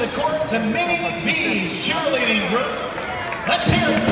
the court, the Mini Bees cheerleading group. Let's hear it